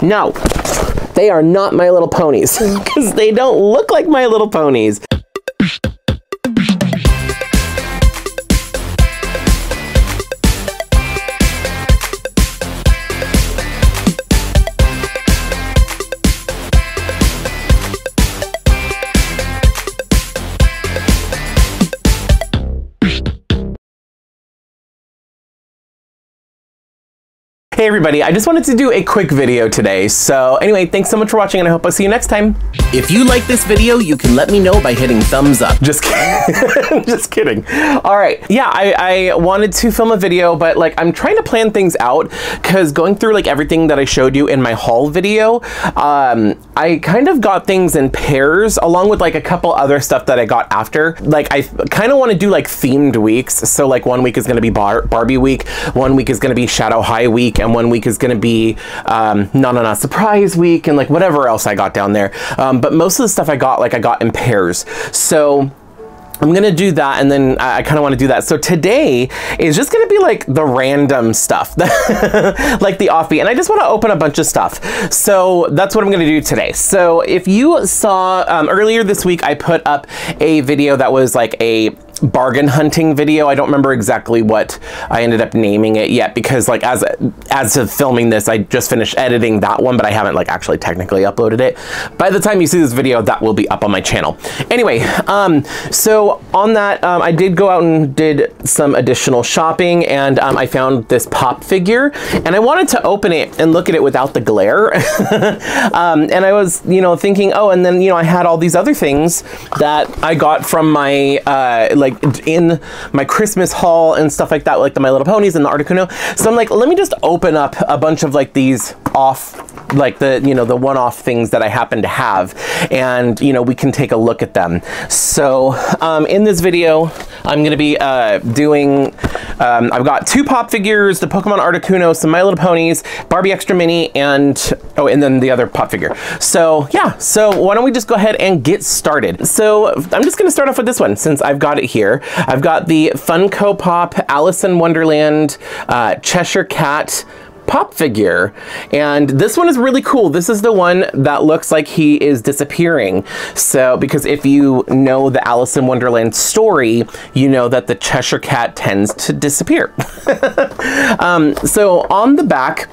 No, they are not My Little Ponies because they don't look like My Little Ponies. Hey everybody, I just wanted to do a quick video today. So anyway, thanks so much for watching and I hope I'll see you next time. If you like this video, you can let me know by hitting thumbs up. Just kidding. just kidding. All right. Yeah, I, I wanted to film a video, but like I'm trying to plan things out because going through like everything that I showed you in my haul video, um, I kind of got things in pairs along with like a couple other stuff that I got after. Like I kind of want to do like themed weeks. So like one week is going to be Bar Barbie week, one week is going to be Shadow High week, and and one week is going to be um, Na Na Surprise Week and like whatever else I got down there. Um, but most of the stuff I got, like I got in pairs. So I'm gonna do that and then I, I kind of want to do that. So today is just gonna be like the random stuff, like the offbeat. And I just want to open a bunch of stuff. So that's what I'm gonna do today. So if you saw um, earlier this week, I put up a video that was like a bargain hunting video. I don't remember exactly what I ended up naming it yet because like as as of filming this, I just finished editing that one, but I haven't like actually technically uploaded it. By the time you see this video, that will be up on my channel. Anyway, um, so on that, um, I did go out and did some additional shopping and um, I found this pop figure and I wanted to open it and look at it without the glare. Um, and I was, you know, thinking, oh, and then, you know, I had all these other things that I got from my, uh, like like in my Christmas haul and stuff like that, like the My Little Ponies and the Articuno. So I'm like, let me just open up a bunch of like these off like the you know the one-off things that I happen to have and you know we can take a look at them. So um, in this video I'm gonna be uh, doing um, I've got two pop figures the Pokemon Articuno some My Little Ponies Barbie Extra Mini and oh and then the other pop figure. So yeah so why don't we just go ahead and get started. So I'm just gonna start off with this one since I've got it here I've got the Funko Pop Alice in Wonderland uh, Cheshire Cat pop figure. And this one is really cool. This is the one that looks like he is disappearing. So, because if you know the Alice in Wonderland story, you know that the Cheshire Cat tends to disappear. um, so on the back,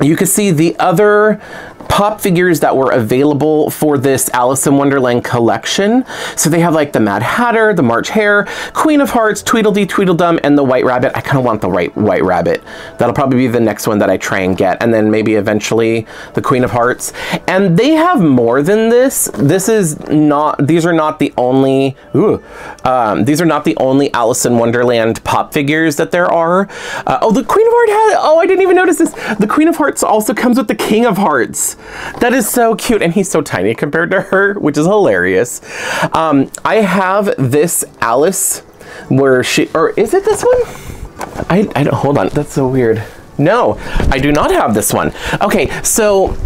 you can see the other pop figures that were available for this Alice in Wonderland collection. So they have like the Mad Hatter, the March Hare, Queen of Hearts, Tweedledee Tweedledum, and the White Rabbit. I kind of want the right White Rabbit. That'll probably be the next one that I try and get. And then maybe eventually the Queen of Hearts. And they have more than this. This is not, these are not the only, ooh, um, these are not the only Alice in Wonderland pop figures that there are. Uh, oh, the Queen of Hearts oh, I didn't even notice this. The Queen of Hearts also comes with the King of Hearts. That is so cute. And he's so tiny compared to her, which is hilarious. Um, I have this Alice where she, or is it this one? I, I don't, hold on. That's so weird. No, I do not have this one. Okay, so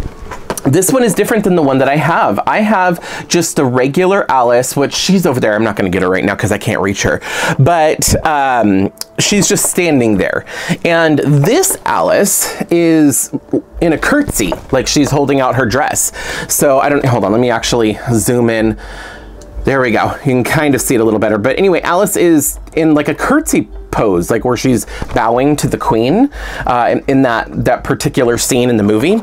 this one is different than the one that I have. I have just the regular Alice, which she's over there. I'm not going to get her right now because I can't reach her. But um, she's just standing there. And this Alice is in a curtsy, like she's holding out her dress. So I don't, hold on, let me actually zoom in. There we go. You can kind of see it a little better. But anyway, Alice is in like a curtsy pose, like where she's bowing to the queen uh, in, in, that, that particular scene in the movie.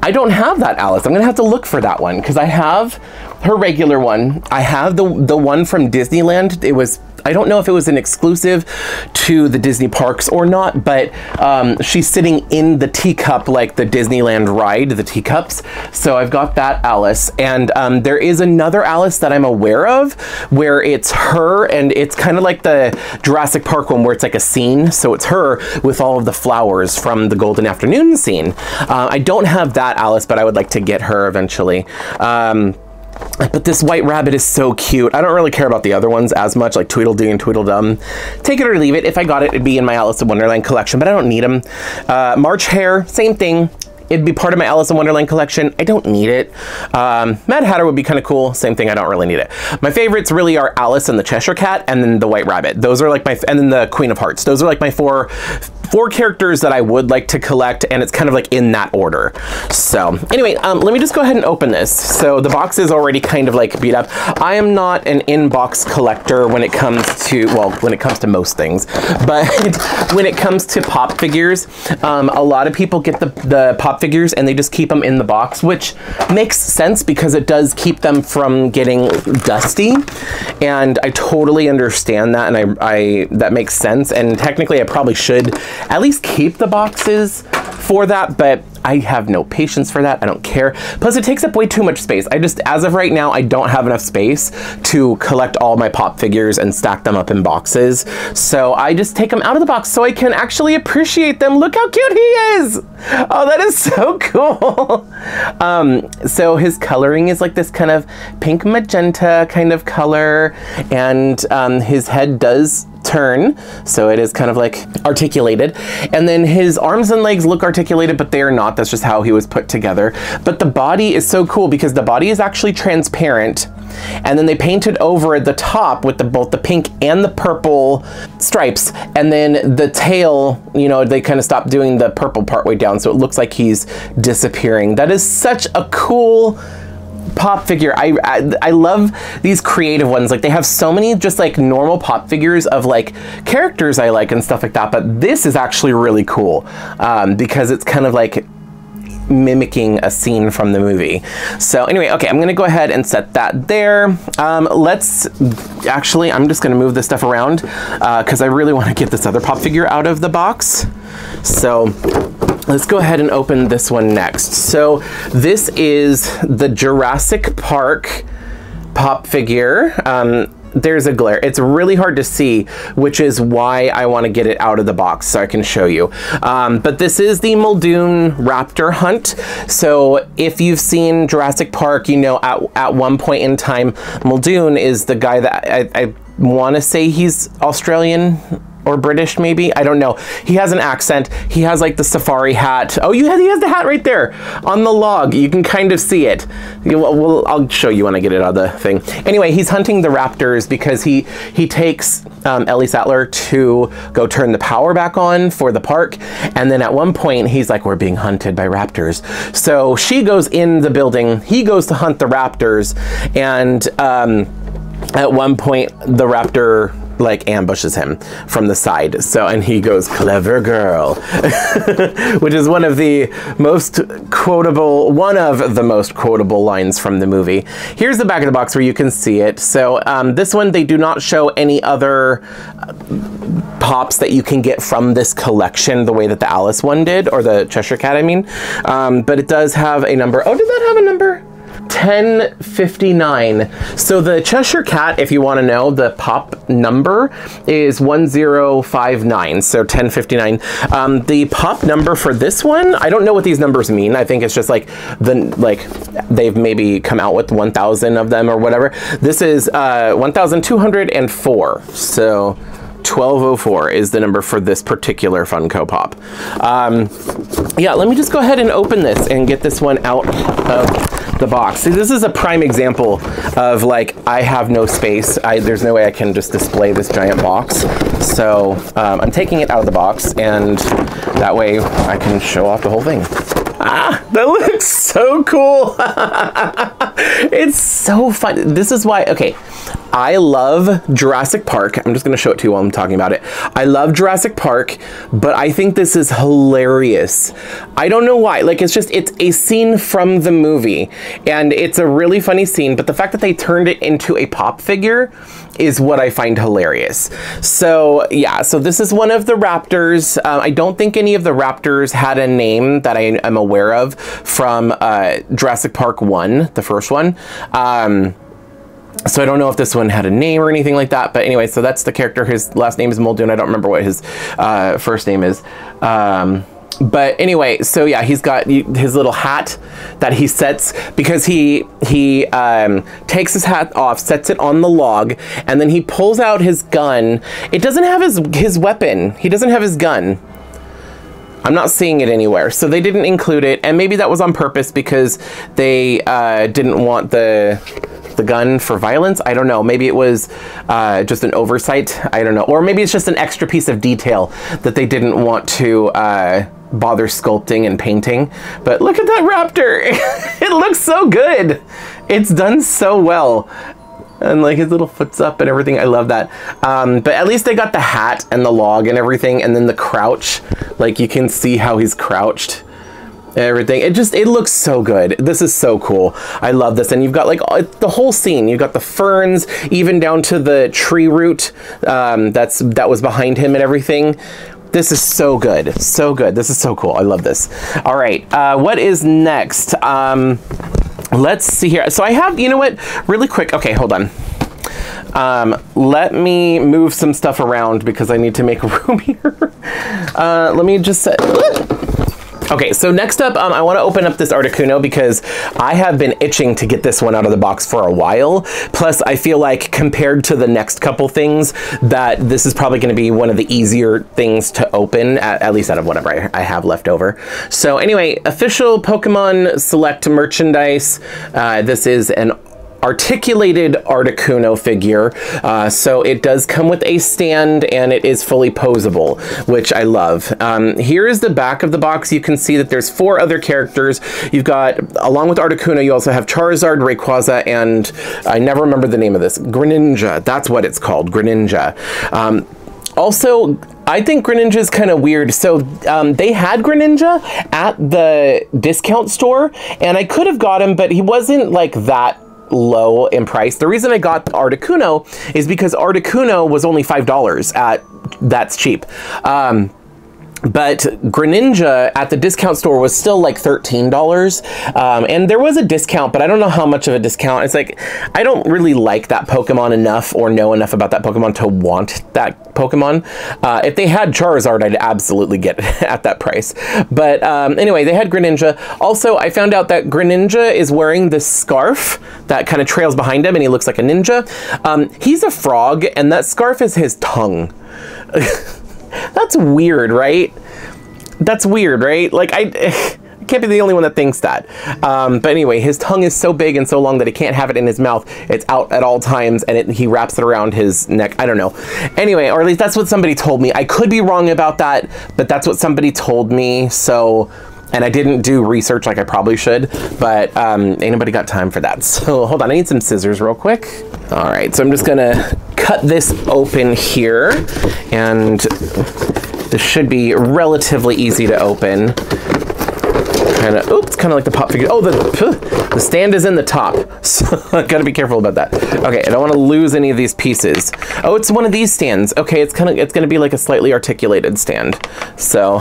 I don't have that Alice. I'm gonna have to look for that one because I have her regular one. I have the, the one from Disneyland. It was I don't know if it was an exclusive to the Disney parks or not, but um, she's sitting in the teacup like the Disneyland ride, the teacups. So I've got that Alice. And um, there is another Alice that I'm aware of where it's her and it's kind of like the Jurassic Park one where it's like a scene. So it's her with all of the flowers from the Golden Afternoon scene. Uh, I don't have that Alice, but I would like to get her eventually. Um, but this white rabbit is so cute. I don't really care about the other ones as much, like Tweedledee and Tweedledum. Take it or leave it. If I got it, it'd be in my Alice in Wonderland collection, but I don't need them. Uh, March Hare, same thing. It'd be part of my Alice in Wonderland collection. I don't need it. Um, Mad Hatter would be kind of cool. Same thing, I don't really need it. My favorites really are Alice and the Cheshire Cat and then the White Rabbit. Those are like my, and then the Queen of Hearts. Those are like my four four characters that I would like to collect, and it's kind of like in that order. So anyway, um, let me just go ahead and open this. So the box is already kind of like beat up. I am not an in-box collector when it comes to, well, when it comes to most things, but when it comes to pop figures, um, a lot of people get the, the pop figures and they just keep them in the box, which makes sense because it does keep them from getting dusty. And I totally understand that, and I, I that makes sense. And technically, I probably should at least keep the boxes for that, but I have no patience for that. I don't care. Plus, it takes up way too much space. I just, as of right now, I don't have enough space to collect all my pop figures and stack them up in boxes. So I just take them out of the box so I can actually appreciate them. Look how cute he is. Oh, that is so cool. um, so his coloring is like this kind of pink magenta kind of color. And um, his head does turn, so it is kind of like articulated. And then his arms and legs look articulated, but they are not. That's just how he was put together. But the body is so cool because the body is actually transparent. And then they painted over at the top with the, both the pink and the purple stripes. And then the tail, you know, they kind of stopped doing the purple part way down. So it looks like he's disappearing. That is such a cool pop figure. I, I, I love these creative ones. Like they have so many just like normal pop figures of like characters I like and stuff like that. But this is actually really cool um, because it's kind of like mimicking a scene from the movie. So anyway, okay, I'm gonna go ahead and set that there. Um, let's, actually, I'm just gonna move this stuff around because uh, I really wanna get this other pop figure out of the box. So let's go ahead and open this one next. So this is the Jurassic Park pop figure. Um, there's a glare. It's really hard to see, which is why I want to get it out of the box so I can show you. Um, but this is the Muldoon Raptor Hunt. So if you've seen Jurassic Park, you know at, at one point in time, Muldoon is the guy that I, I want to say he's Australian or British maybe. I don't know. He has an accent. He has like the safari hat. Oh, you have, he has the hat right there on the log. You can kind of see it. Well, I'll show you when I get it out of the thing. Anyway, he's hunting the raptors because he he takes um, Ellie Sattler to go turn the power back on for the park. And then at one point, he's like, we're being hunted by raptors. So she goes in the building. He goes to hunt the raptors. And um, at one point, the raptor like ambushes him from the side. So, and he goes, clever girl, which is one of the most quotable, one of the most quotable lines from the movie. Here's the back of the box where you can see it. So um, this one, they do not show any other uh, pops that you can get from this collection the way that the Alice one did, or the Cheshire Cat, I mean. Um, but it does have a number. Oh, did that have a number? 1059. So the Cheshire Cat, if you want to know, the pop number is 1059. So 1059. Um, the pop number for this one, I don't know what these numbers mean. I think it's just like the like they've maybe come out with 1,000 of them or whatever. This is uh, 1,204. So 1204 is the number for this particular Funko Pop. Um, yeah, let me just go ahead and open this and get this one out of the box. See, this is a prime example of like, I have no space. I, there's no way I can just display this giant box. So um, I'm taking it out of the box and that way I can show off the whole thing. Ah, that looks so cool. it's so fun. This is why, okay, I love Jurassic Park. I'm just going to show it to you while I'm talking about it. I love Jurassic Park, but I think this is hilarious. I don't know why. Like, it's just, it's a scene from the movie, and it's a really funny scene, but the fact that they turned it into a pop figure is what I find hilarious. So, yeah, so this is one of the raptors. Uh, I don't think any of the raptors had a name that I am aware of from uh, Jurassic Park 1, the first one. Um, so I don't know if this one had a name or anything like that, but anyway, so that's the character. His last name is Muldoon. I don't remember what his uh, first name is. Um, but anyway, so yeah, he's got his little hat that he sets because he he um, takes his hat off, sets it on the log, and then he pulls out his gun. It doesn't have his his weapon. He doesn't have his gun. I'm not seeing it anywhere. So they didn't include it, and maybe that was on purpose because they uh, didn't want the the gun for violence. I don't know. Maybe it was uh, just an oversight. I don't know. Or maybe it's just an extra piece of detail that they didn't want to uh, bother sculpting and painting. But look at that raptor. it looks so good. It's done so well and like his little foot's up and everything. I love that. Um, but at least they got the hat and the log and everything, and then the crouch. Like you can see how he's crouched. Everything. It just it looks so good. This is so cool. I love this. And you've got like the whole scene. You've got the ferns, even down to the tree root um, that's that was behind him and everything. This is so good. So good. This is so cool. I love this. All right. Uh, what is next? Um, let's see here. So I have, you know what, really quick. Okay, hold on. Um, let me move some stuff around because I need to make room here. Uh, let me just set. Okay, so next up, um, I want to open up this Articuno because I have been itching to get this one out of the box for a while. Plus, I feel like compared to the next couple things, that this is probably going to be one of the easier things to open, at, at least out of whatever I, I, have left over. So anyway, official Pokemon Select merchandise. Uh, this is an articulated Articuno figure. Uh, so it does come with a stand and it is fully posable, which I love. Um, here is the back of the box. You can see that there's four other characters. You've got, along with Articuno, you also have Charizard, Rayquaza, and I never remember the name of this, Greninja. That's what it's called, Greninja. Um, also, I think Greninja is kind of weird. So um, they had Greninja at the discount store, and I could have got him, but he wasn't like that low in price. The reason I got Articuno is because Articuno was only $5 at That's Cheap. Um, but Greninja at the discount store was still like $13. Um, and there was a discount, but I don't know how much of a discount. It's like, I don't really like that Pokemon enough or know enough about that Pokemon to want that Pokemon. Uh, if they had Charizard, I'd absolutely get it at that price. But um, anyway, they had Greninja. Also, I found out that Greninja is wearing this scarf that kind of trails behind him and he looks like a ninja. Um, he's a frog and that scarf is his tongue. That's weird, right? That's weird, right? Like, I, can't be the only one that thinks that. Um, but anyway, his tongue is so big and so long that he can't have it in his mouth. It's out at all times, and it, he wraps it around his neck. I don't know. Anyway, or at least that's what somebody told me. I could be wrong about that, but that's what somebody told me. So and I didn't do research like I probably should, but um, anybody got time for that. So hold on, I need some scissors real quick. All right, so I'm just gonna cut this open here, and this should be relatively easy to open. Kind of, oops, kind of like the pop figure. Oh, the the stand is in the top, so I gotta be careful about that. Okay, I don't want to lose any of these pieces. Oh, it's one of these stands. Okay, it's kind of it's gonna be like a slightly articulated stand. So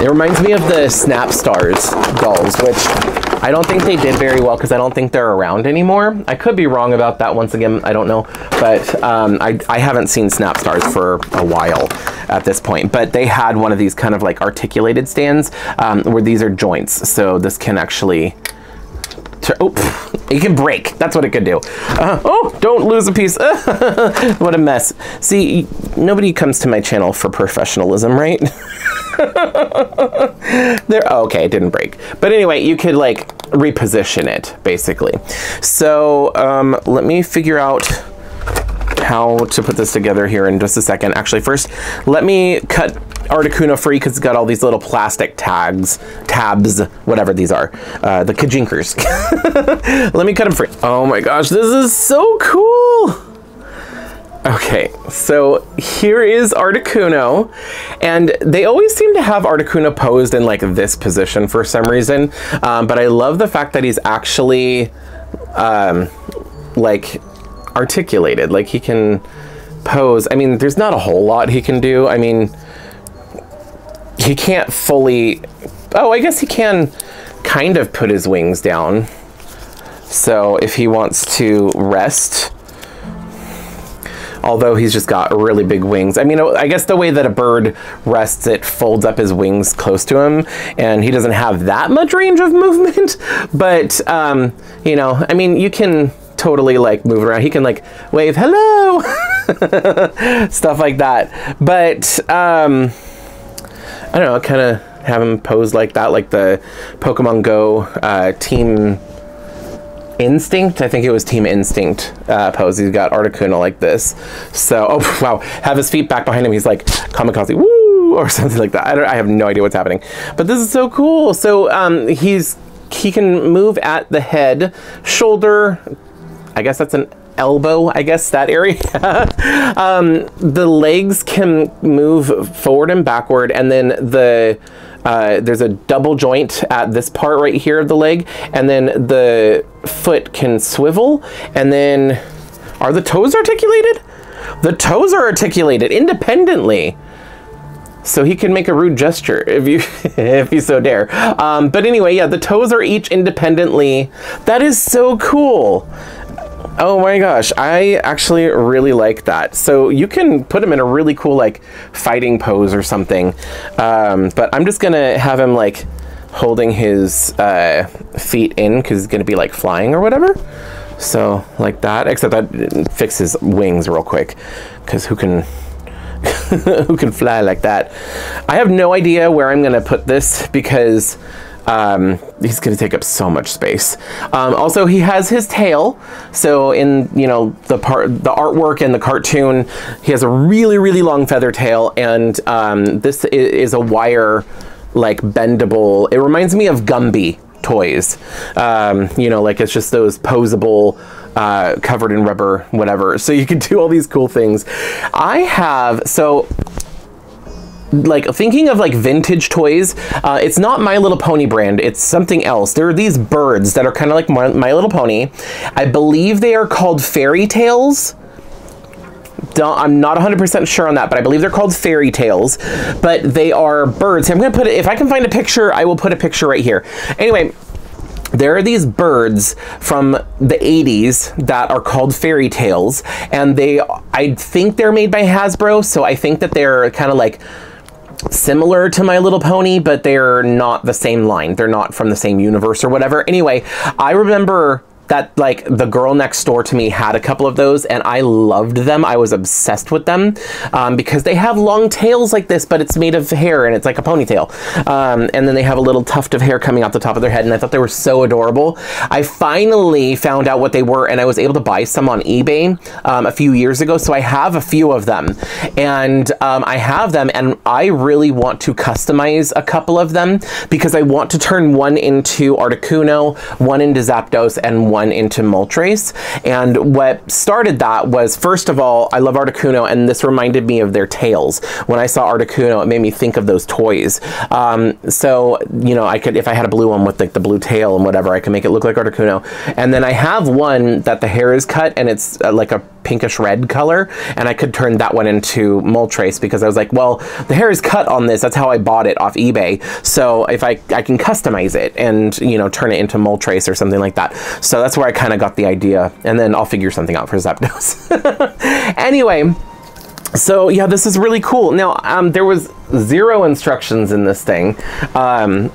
it reminds me of the Snap Stars dolls, which I don't think they did very well because I don't think they're around anymore. I could be wrong about that once again, I don't know. But um, I, I haven't seen Snap Stars for a while at this point. But they had one of these kind of like articulated stands um, where these are joints. So this can actually Oh, it can break. That's what it could do. Uh, oh, don't lose a piece. what a mess. See, nobody comes to my channel for professionalism, right? there. Oh, okay, it didn't break. But anyway, you could like reposition it basically. So um, let me figure out how to put this together here in just a second. Actually, first, let me cut Articuno free because it's got all these little plastic tags, tabs, whatever these are, uh, the kajinkers. let me cut them free. Oh my gosh, this is so cool. Okay, so here is Articuno, and they always seem to have Articuno posed in like this position for some reason, um, but I love the fact that he's actually um, like articulated, like he can pose. I mean, there's not a whole lot he can do. I mean, he can't fully, oh, I guess he can kind of put his wings down. So if he wants to rest, although he's just got really big wings. I mean, I guess the way that a bird rests, it folds up his wings close to him, and he doesn't have that much range of movement. But, um, you know, I mean, you can totally like move around. He can like wave hello, stuff like that. But, um, I don't know, kind of have him pose like that, like the Pokemon Go uh, team Instinct. I think it was Team Instinct uh, pose. He's got Articuno like this. So, oh wow, have his feet back behind him. He's like kamikaze, woo, or something like that. I don't. I have no idea what's happening, but this is so cool. So um, he's he can move at the head, shoulder. I guess that's an elbow, I guess, that area. um, the legs can move forward and backward, and then the uh, there's a double joint at this part right here of the leg, and then the foot can swivel, and then are the toes articulated? The toes are articulated independently so he can make a rude gesture if you if you so dare. Um, but anyway, yeah, the toes are each independently. That is so cool. Oh my gosh, I actually really like that. So you can put him in a really cool like fighting pose or something. Um, but I'm just gonna have him like holding his uh, feet in because he's gonna be like flying or whatever. So like that, except that fixes wings real quick because who can who can fly like that? I have no idea where I'm gonna put this because um, he's going to take up so much space. Um, also, he has his tail. So in you know the part, the artwork and the cartoon, he has a really really long feather tail, and um, this is a wire like bendable. It reminds me of Gumby toys. Um, you know, like it's just those posable. Uh, covered in rubber, whatever. So you can do all these cool things. I have, so like thinking of like vintage toys uh, it's not my little pony brand it's something else. There are these birds that are kind of like my, my, little pony. I believe they are called Fairy Tails. Don't, i'm not 100% sure on that but i believe they're called Fairy Tails. But they are birds. I'm gonna put it if i can find a picture i will put a picture right here. Anyway there are these birds from the 80s that are called Fairy Tails and they i think they're made by hasbro so i think that they're kind of like similar to My Little Pony, but they're not the same line. They're not from the same universe or whatever. Anyway, I remember that like the girl next door to me had a couple of those and I loved them. I was obsessed with them um, because they have long tails like this, but it's made of hair and it's like a ponytail. Um, and then they have a little tuft of hair coming out the top of their head and I thought they were so adorable. I finally found out what they were and I was able to buy some on eBay um, a few years ago. So I have a few of them and um, I have them and I really want to customize a couple of them because I want to turn one into Articuno, one into Zapdos, and one one into Moltres. And what started that was, first of all, I love Articuno, and this reminded me of their tails. When I saw Articuno, it made me think of those toys. Um, so, you know, I could, if I had a blue one with like the blue tail and whatever, I could make it look like Articuno. And then I have one that the hair is cut and it's uh, like a pinkish red color, and I could turn that one into Moltres because I was like, well, the hair is cut on this. That's how I bought it off eBay. So if I, I can customize it and, you know, turn it into Moltres or something like that. So that's where I kind of got the idea, and then I'll figure something out for Zapdos. anyway, so yeah, this is really cool. Now, um, there was zero instructions in this thing. Um,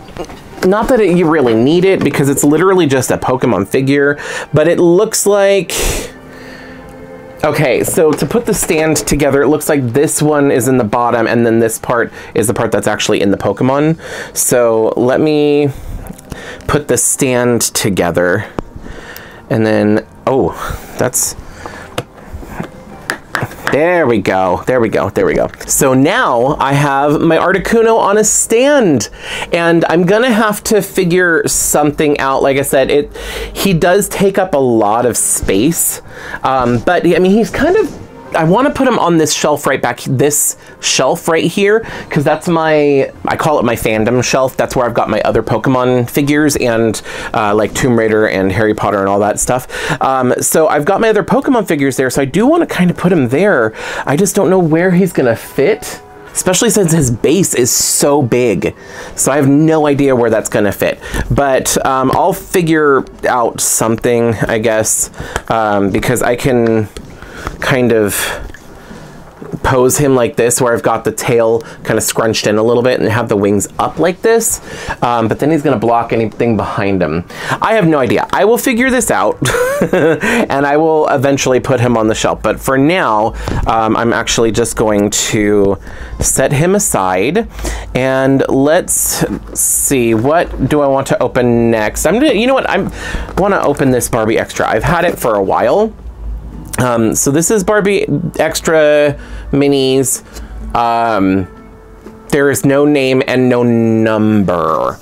not that it, you really need it because it's literally just a Pokemon figure, but it looks like Okay, so to put the stand together, it looks like this one is in the bottom and then this part is the part that's actually in the Pokemon. So let me put the stand together. And then, oh, that's, there we go. There we go. There we go. So now I have my Articuno on a stand and I'm going to have to figure something out. Like I said, it he does take up a lot of space. Um, but I mean, he's kind of I want to put them on this shelf right back, this shelf right here, because that's my, I call it my fandom shelf. That's where I've got my other Pokemon figures and uh, like Tomb Raider and Harry Potter and all that stuff. Um, so I've got my other Pokemon figures there, so I do want to kind of put him there. I just don't know where he's going to fit especially since his base is so big. So I have no idea where that's to fit. But um, I'll figure out something, I guess, um, because I can kind of pose him like this where I've got the tail kind of scrunched in a little bit and have the wings up like this. Um, but then he's gonna block anything behind him. I have no idea. I will figure this out and I will eventually put him on the shelf. But for now, um, I'm actually just going to set him aside and let's see, what do I want to open next? I'm gonna, you know what, I wanna open this Barbie Extra. I've had it for a while. Um, so this is Barbie Extra Minis. Um, there is no name and no number.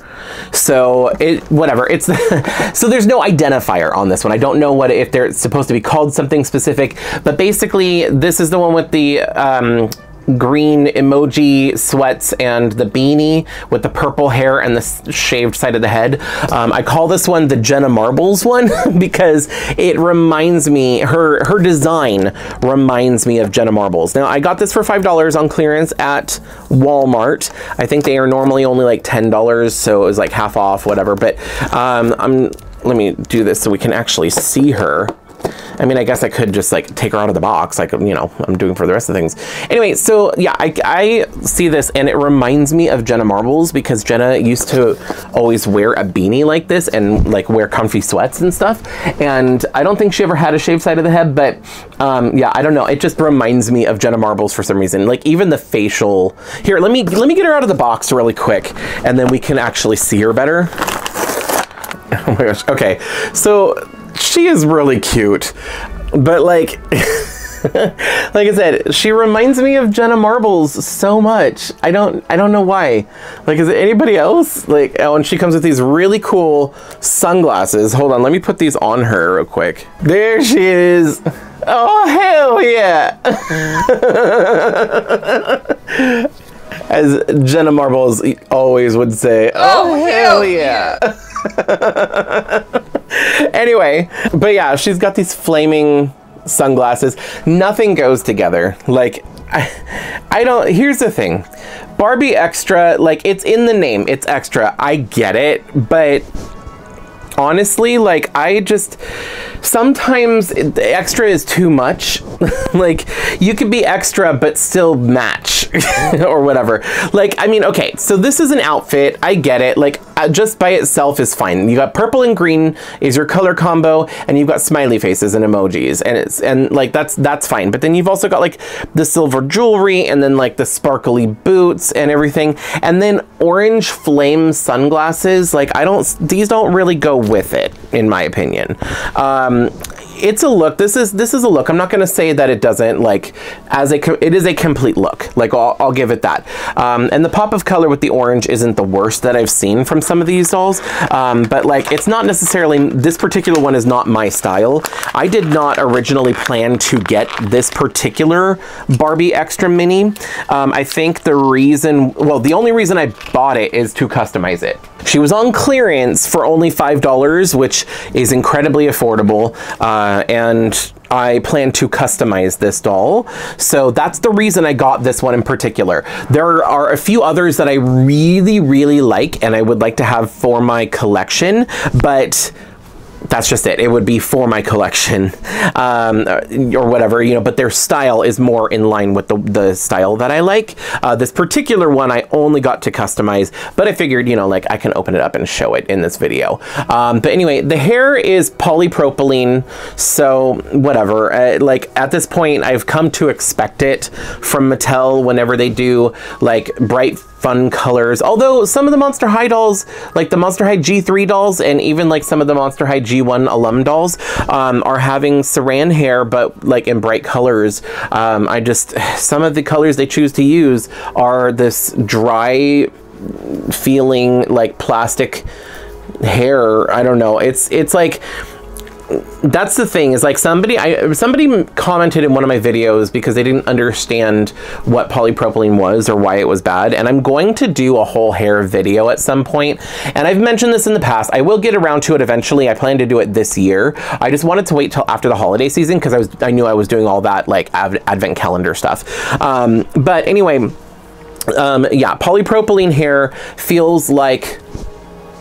So it whatever it's so there's no identifier on this one. I don't know what if they're supposed to be called something specific, but basically this is the one with the um, green emoji sweats and the beanie with the purple hair and the shaved side of the head. Um, I call this one the Jenna Marbles one because it reminds me, her, her design reminds me of Jenna Marbles. Now I got this for $5 on clearance at Walmart. I think they are normally only like $10, so it was like half off, whatever. But um, I'm, let me do this so we can actually see her. I mean, I guess I could just like take her out of the box, like, you know, I'm doing for the rest of things. Anyway, so yeah, I, I see this and it reminds me of Jenna Marbles because Jenna used to always wear a beanie like this and like wear comfy sweats and stuff. And I don't think she ever had a shaved side of the head, but um, yeah, I don't know. It just reminds me of Jenna Marbles for some reason. Like even the facial, here, let me, let me get her out of the box really quick and then we can actually see her better. Oh my gosh. Okay. So she is really cute. But like like I said, she reminds me of Jenna Marbles so much. I don't I don't know why. Like is it anybody else? Like oh and she comes with these really cool sunglasses. Hold on, let me put these on her real quick. There she is. Oh hell yeah. As Jenna Marbles always would say, oh, oh hell, hell yeah. yeah. anyway, but yeah, she's got these flaming sunglasses. Nothing goes together. Like, I, I don't, here's the thing. Barbie Extra, like, it's in the name, it's extra. I get it, but honestly, like, I just, sometimes the extra is too much. like, you could be extra, but still match or whatever. Like, I mean, okay, so this is an outfit. I get it. Like, uh, just by itself is fine. You got purple and green is your color combo, and you've got smiley faces and emojis, and it's and like that's that's fine. But then you've also got like the silver jewelry, and then like the sparkly boots and everything, and then orange flame sunglasses. Like I don't, these don't really go with it, in my opinion. Um, it's a look. This is this is a look. I'm not going to say that it doesn't like as a it is a complete look. Like I'll, I'll give it that. Um, and the pop of color with the orange isn't the worst that I've seen from some of these dolls. Um, but like it's not necessarily this particular one is not my style. I did not originally plan to get this particular Barbie Extra Mini. Um, I think the reason, well, the only reason I bought it is to customize it. She was on clearance for only $5, which is incredibly affordable. Uh, Uh, and I plan to customize this doll. So that's the reason I got this one in particular. There are a few others that I really, really like and I would like to have for my collection, but that's just it. It would be for my collection um, or whatever, you know, but their style is more in line with the, the style that I like. Uh, this particular one I only got to customize, but I figured, you know, like I can open it up and show it in this video. Um, but anyway, the hair is polypropylene, so whatever. Uh, like at this point, I've come to expect it from Mattel whenever they do like bright fun colors. Although some of the Monster High dolls, like the Monster High G3 dolls, and even like some of the Monster High G1 alum dolls, um, are having saran hair, but like in bright colors. Um, I just, some of the colors they choose to use are this dry feeling like plastic hair. I don't know. It's, it's like, that's the thing is like somebody I somebody commented in one of my videos because they didn't understand what polypropylene was or why it was bad and I'm going to do a whole hair video at some point and I've mentioned this in the past. I will get around to it eventually. I plan to do it this year. I just wanted to wait till after the holiday season because I was I knew I was doing all that like advent calendar stuff. Um, but anyway um, yeah polypropylene hair feels like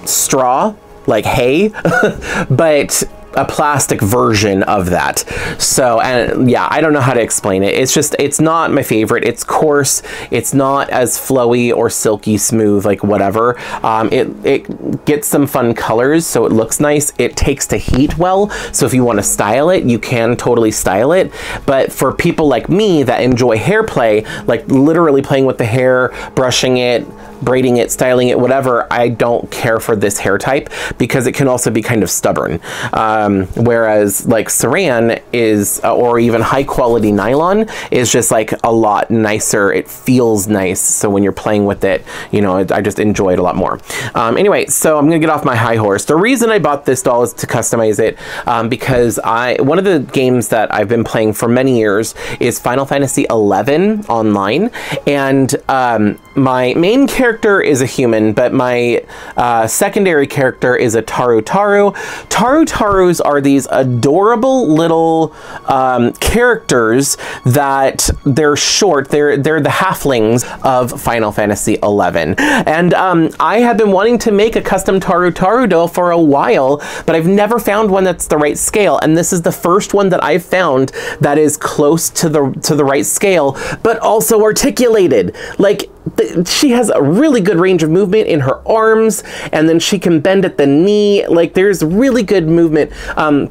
straw like hay but a plastic version of that. So, and yeah, I don't know how to explain it. It's just, it's not my favorite. It's coarse. It's not as flowy or silky smooth, like whatever. Um, it, it gets some fun colors, so it looks nice. It takes to heat well. So if you want to style it, you can totally style it. But for people like me that enjoy hair play, like literally playing with the hair, brushing it, braiding it, styling it, whatever, I don't care for this hair type because it can also be kind of stubborn. Um, whereas like saran is, uh, or even high quality nylon is just like a lot nicer. It feels nice. So when you're playing with it, you know, I just enjoy it a lot more. Um, anyway, so I'm gonna get off my high horse. The reason I bought this doll is to customize it um, because I, one of the games that I've been playing for many years is Final Fantasy 11 online. And um, my main character is a human, but my uh, secondary character is a Tarutaru. Taru Tarus are these adorable little um, characters that they're short. They're they're the halflings of Final Fantasy XI, and um, I have been wanting to make a custom Tarutaru doll for a while, but I've never found one that's the right scale. And this is the first one that I've found that is close to the to the right scale, but also articulated. Like she has a really good range of movement in her arms, and then she can bend at the knee. Like there's really good movement. Um,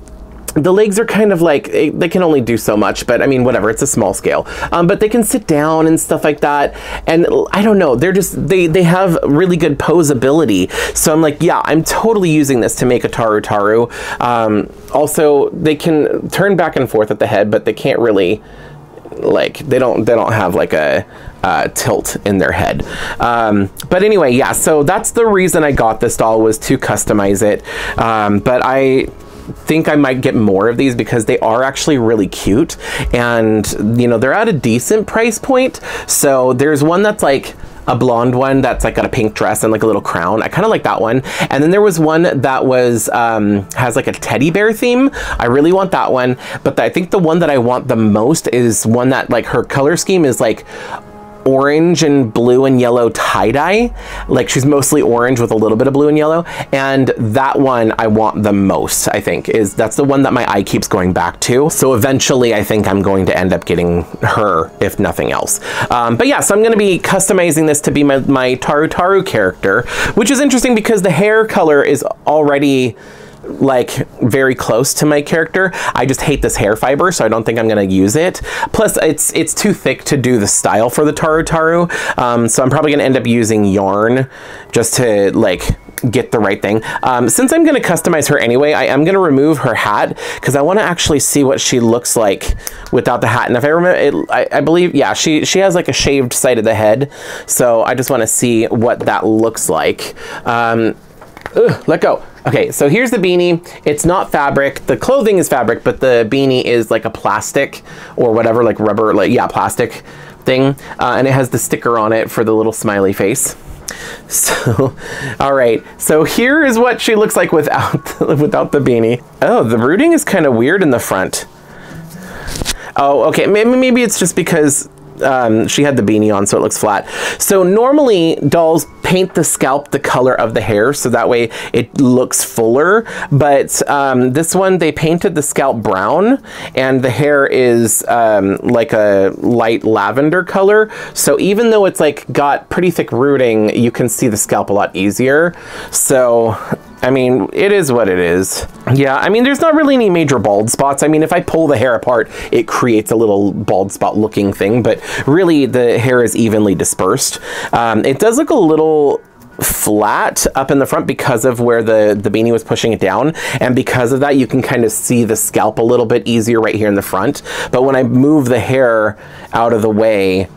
the legs are kind of like eh, they can only do so much but i mean whatever it's a small scale um, but they can sit down and stuff like that and i don't know they're just they they have really good posability so i'm like yeah i'm totally using this to make a tarutaru um, also they can turn back and forth at the head but they can't really like they don't they don't have like a uh, tilt in their head. Um, but anyway, yeah. So that's the reason I got this doll was to customize it. Um, but I think I might get more of these because they are actually really cute and you know they're at a decent price point so there's one that's like a blonde one that's like got a pink dress and like a little crown. I kind of like that one. And then there was one that was um, has like a teddy bear theme. I really want that one. But I think the one that I want the most is one that like her color scheme is like orange and blue and yellow tie-dye. Like she's mostly orange with a little bit of blue and yellow. And that one I want the most, I think, is that's the one that my eye keeps going back to. So eventually I think I'm going to end up getting her, if nothing else. Um, but yeah, so I'm going to be customizing this to be my, my Tarutaru character, which is interesting because the hair color is already like very close to my character. I just hate this hair fiber, so I don't think I'm gonna use it. Plus, it's it's too thick to do the style for the Tarutaru, um, so I'm probably gonna end up using yarn just to like get the right thing. Um, since I'm gonna customize her anyway, I am gonna remove her hat because I want to actually see what she looks like without the hat. And if I remember, it, I, I believe, yeah, she she has like a shaved side of the head, so I just want to see what that looks like. Um, ugh, let go. Okay, so here's the beanie. It's not fabric. The clothing is fabric, but the beanie is like a plastic or whatever, like rubber, like yeah, plastic thing. Uh, and it has the sticker on it for the little smiley face. So, all right. So here is what she looks like without the, without the beanie. Oh, the rooting is kind of weird in the front. Oh, okay. Maybe maybe it's just because um, she had the beanie on, so it looks flat. So normally dolls paint the scalp the color of the hair, so that way it looks fuller. But um, this one, they painted the scalp brown, and the hair is um, like a light lavender color. So even though it's like got pretty thick rooting, you can see the scalp a lot easier. So I mean, it is what it is. Yeah, I mean, there's not really any major bald spots. I mean, if I pull the hair apart, it creates a little bald spot looking thing, but really the hair is evenly dispersed. Um, it does look a little flat up in the front because of where the, the beanie was pushing it down. And because of that, you can kind of see the scalp a little bit easier right here in the front. But when I move the hair out of the way,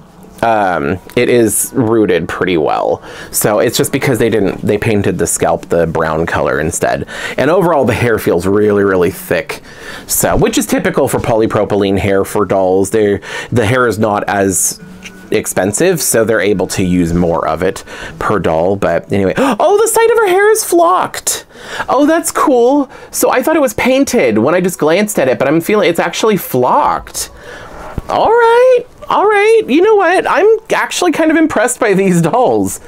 um, it is rooted pretty well. So it's just because they didn't, they painted the scalp the brown color instead. And overall the hair feels really, really thick. So, which is typical for polypropylene hair for dolls. They're, the hair is not as expensive, so they're able to use more of it per doll. But anyway, oh, the side of her hair is flocked. Oh, that's cool. So I thought it was painted when I just glanced at it, but I'm feeling it's actually flocked. All right all right, you know what? I'm actually kind of impressed by these dolls.